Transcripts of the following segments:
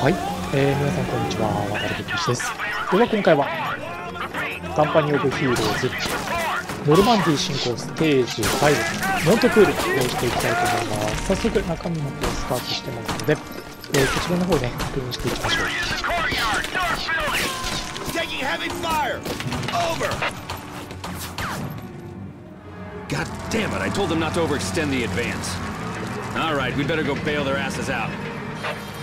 はい、えー、皆さんこんにちは、渡辺武です。では今回は、カンパニー・オブ・ヒーローズ、ノルマンディ侵攻ステージ5、モントブールを、用意していきたいと思います。早速中身の方スタートしてますので、えー、こちらの方ね、確認していきましょう。God damn it, I told them not to overextend the advance. All right, we'd better go bail their asses out.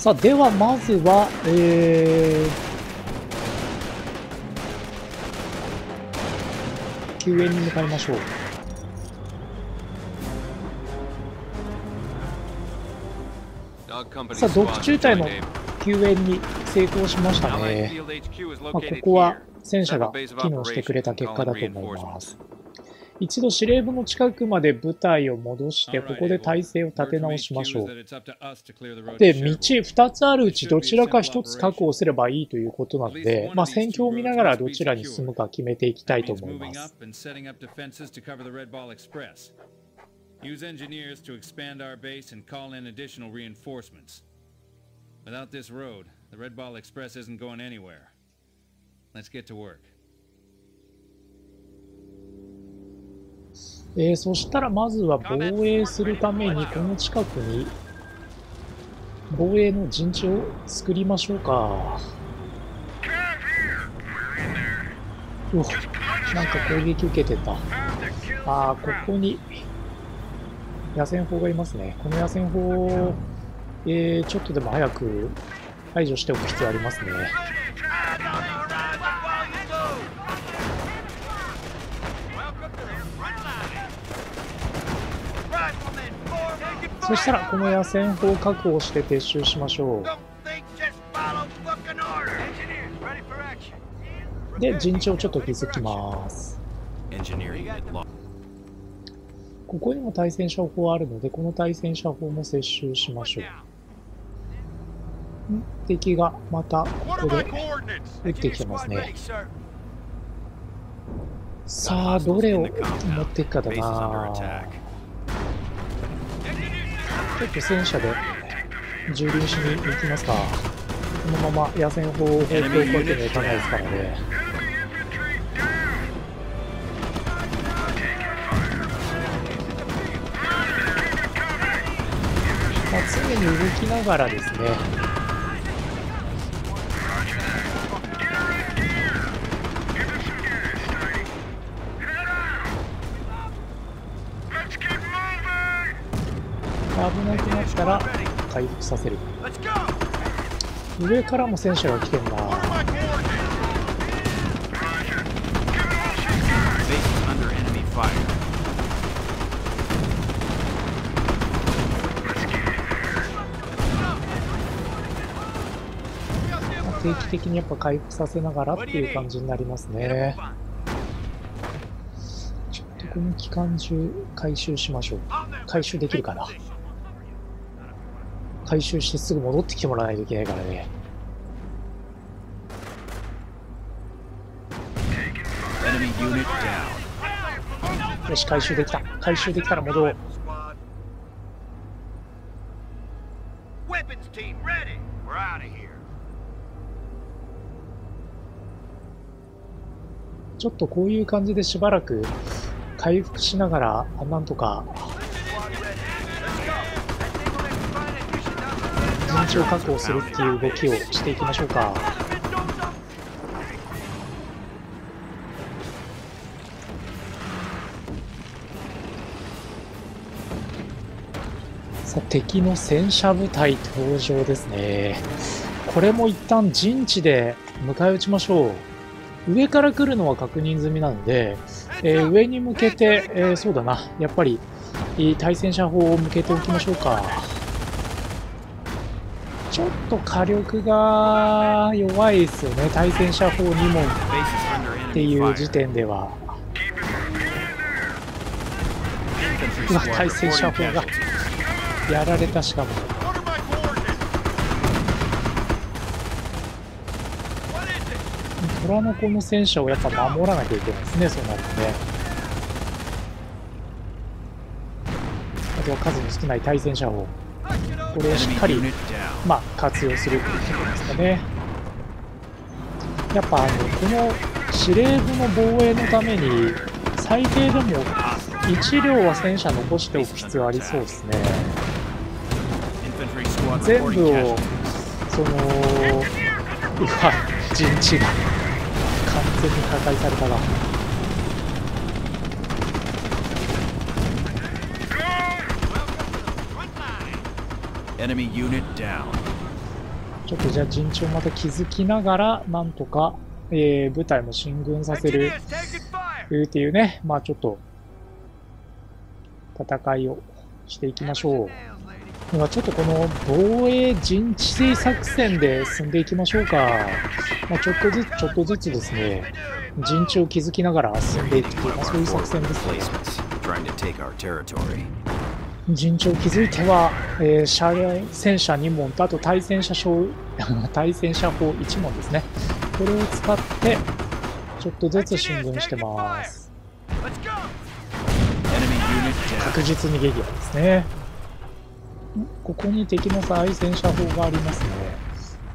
さあ、ではまずは、えー、救援に向かいましょう。さあ、ドッグ squad 中隊の.救援に成功しましたね。まあ、ここは.戦車が機能してくれた結果だと思います。一度司令部の近くまで部隊を戻して、ここで体勢を立て直しましょう。で、道2つあるうちどちらか1つ確保すればいいということなので、まあ、戦況を見ながらどちらに進むか決めていきたいと思います。Use engineers to expand our base and call in additional reinforcements. Without this road, the Red Ball Express isn't going anywhere. Let's get to work. えーそしたらまずは防衛するためにこの近くに防衛の陣地を作りましょうか。うわなんか攻撃受けてた。ああ、ここに野戦砲がいますね。この野戦砲を、えー、ちょっとでも早く排除しておく必要ありますね。そしたらこの野戦砲確保して撤収しましょう。で陣地をちょっと築きます。ここにも対戦車砲あるのでこの対戦車砲も接収しましょう。敵がまたここで撃ってきてますね。さあどれを持っていくかだな。ちょっと戦車で蹂躙しに行きますか。このまま野戦砲を放っておくわけにはいかないですからね。まあ、常に動きながらですね、なくなったら回復させる。上からも戦車が来てんな。まあ定期的にやっぱ回復させながらっていう感じになりますね。ちょっとこの機関銃回収しましょう。回収できるかな回収してすぐ戻ってきてもらわないといけないからね。よし、回収できた。回収できたら戻ろう。ちょっとこういう感じでしばらく回復しながら、あなんとか陣地を確保するっていう動きをしていきましょうか。さあ、敵の戦車部隊登場ですね。これも一旦陣地で迎え撃ちましょう。上から来るのは確認済みなので、えー上に向けて、えーそうだな、やっぱり、対戦車砲を向けておきましょうか。ちょっと火力が弱いですよね。対戦車砲2問っていう時点では。うわ、対戦車砲がやられたしかも。虎の子の戦車をやっぱ守らなきゃいけないですね、そうなるとね。あとは数の少ない対戦車砲。これをしっかり。まあ、活用するということですかね。やっぱあのこの司令部の防衛のために最低でも1両は戦車残しておく必要ありそうですね。全部をそのうわ陣地が完全に破壊されたな。Enemy unit down. ちょっとじゃあ陣地をまた築きながらなんとか、えー部隊も進軍させる.っていうね、まあちょっと戦いをしていきましょう。ではちょっとこの防衛陣地作戦で進んでいきましょうか。まあ、ちょっとずつちょっとずつですね、陣地を築きながら進んでいくという、まあ、そういう作戦ですね。陣地を築いては、えー車戦車2門とあと対戦車砲対戦車砲1門ですね。これを使ってちょっとずつ進軍してます。確実に撃破ですね。ここに敵の対戦車砲がありますね。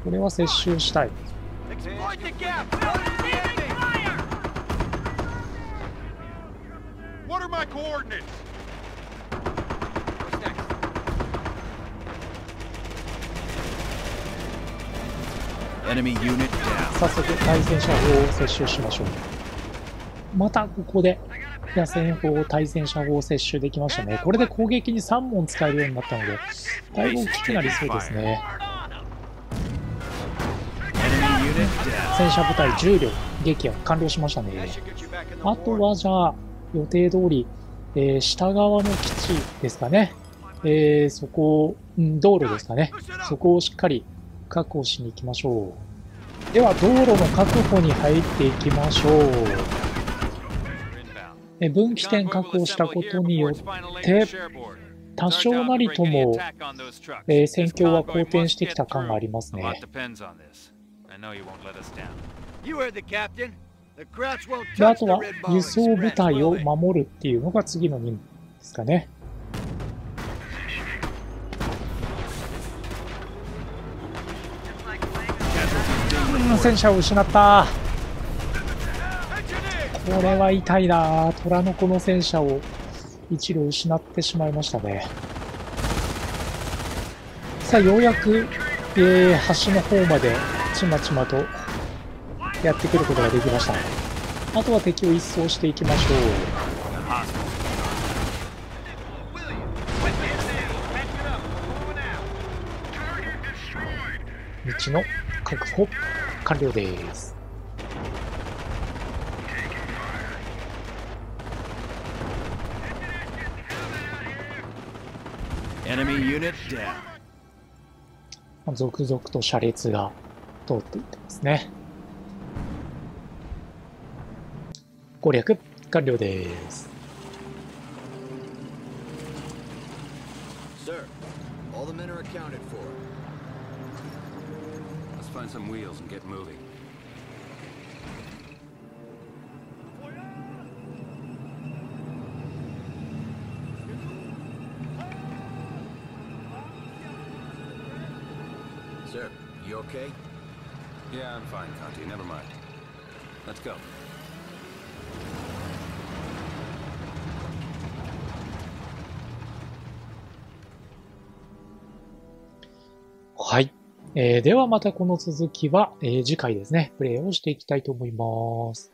これは接収したい。早速対戦車砲を接収しましょう。またここで野戦砲、対戦車砲を接収できましたね。これで攻撃に3門使えるようになったので、だいぶ大きくなりそうですね。戦車部隊10両、撃破完了しましたね。あとはじゃあ、予定通り、えー下側の基地ですかね。えーそこを、うん、道路ですかね。そこをしっかり確保しに行きましょう。では、道路の確保に入っていきましょう。え分岐点確保したことによって、多少なりとも、えー戦況は好転してきた感がありますね。で、あとは輸送部隊を?守るっていうのが次の任務ですかね。戦車を失った。これは痛いな。虎の子の戦車を一両失ってしまいましたね。さあ、ようやく、えー橋の方までちまちまとやってくることができました。あとは敵を一掃していきましょう。道の確保完了です。Enemy unit down. 続々と車列が通っていってますね。攻略完了です。Sir, all the men are accounted for. Find some wheels and get moving. Sir, you okay? Yeah, I'm fine, Conti. Never mind. Let's go. はい。えーではまたこの続きは、えー次回ですね、プレイをしていきたいと思います。